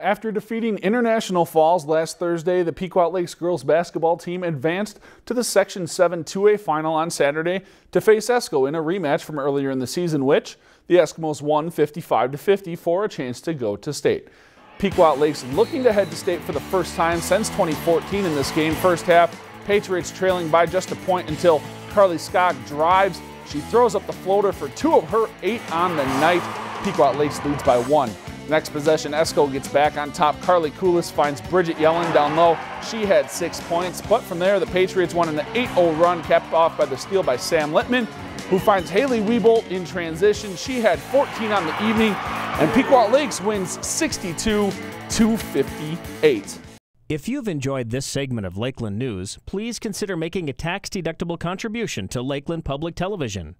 After defeating International Falls last Thursday, the Pequot Lakes girls basketball team advanced to the Section 7 2A final on Saturday to face Esko in a rematch from earlier in the season, which the Eskimos won 55 50 for a chance to go to state. Pequot Lakes looking to head to state for the first time since 2014 in this game. First half, Patriots trailing by just a point until Carly Scott drives. She throws up the floater for two of her eight on the night. Pequot Lakes leads by one. Next possession, Esko gets back on top. Carly Coolis finds Bridget Yellen down low. She had six points, but from there, the Patriots won an 8-0 run, capped off by the steal by Sam Littman, who finds Haley Wiebolt in transition. She had 14 on the evening, and Pequot Lakes wins 62 to 58. If you've enjoyed this segment of Lakeland News, please consider making a tax-deductible contribution to Lakeland Public Television.